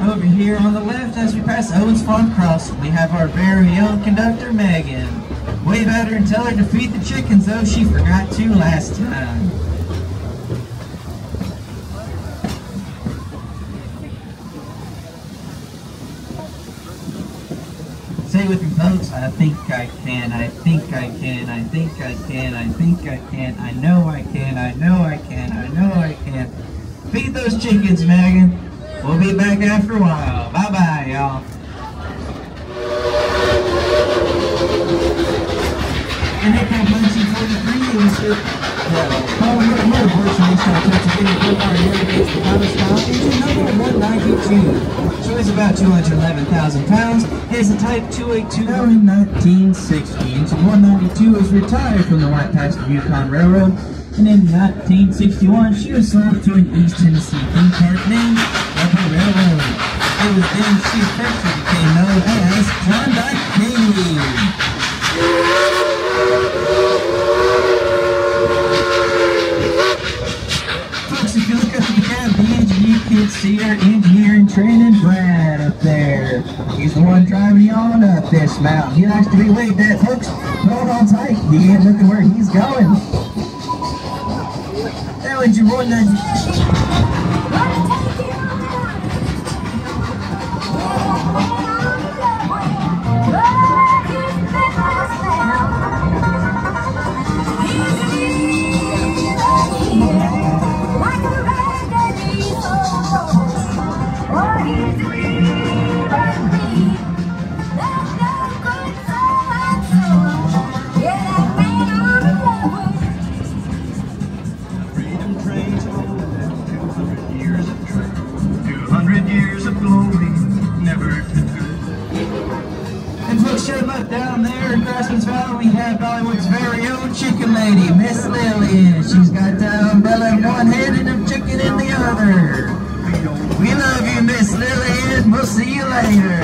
Over here on the left, as we pass Owens Farm Cross, we have our very own conductor, Megan. Wave at her and tell her to feed the chickens, though she forgot to last time. Say with me, folks, I think I can, I think I can, I think I can, I think I can, I know I can, I know I can, I know I can. Feed those chickens, Megan. We'll be back after a while. Bye-bye, y'all. And here comes 1943, Mr. Paul Motorsports Racetrack Pennsylvania Boulevard navigates the Thomas Style engine number 192. She weighs about 211,000 pounds. Is a Type 282 now in 1960. Engine 192 was retired from the White Pass Yukon Railroad. And in 1961, she was sold to an East Tennessee theme park named Rebel Railroad. It was then she officially became known as Klondike Katie. Folks, if you look up the cab the engine, you can see our engineering training Brad up there. He's the one driving you on up this mountain. He likes to be waved at, folks. Hold on tight. He ain't looking where he's going. Now, engine 190. Freedom down there in Craftsman's Valley, we have Dollywood's very own chicken lady, Miss Lillian. She's got the umbrella in one hand and a chicken in the other. We love you, Miss Lillian. We'll see you later.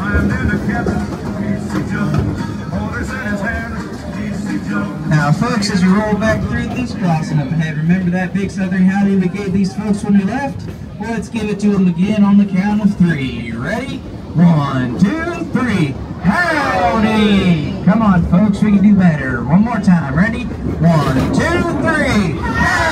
I'm in the cabin, Casey Jones. Holders in his hand, Casey Jones. Now, folks, as we roll back through this crossing up ahead, remember that big southern howdy we gave these folks when we left? Well, let's give it to them again on the count of three. Ready? One, two, three. Come on, folks, we can do better. One more time. Ready? One, two, three.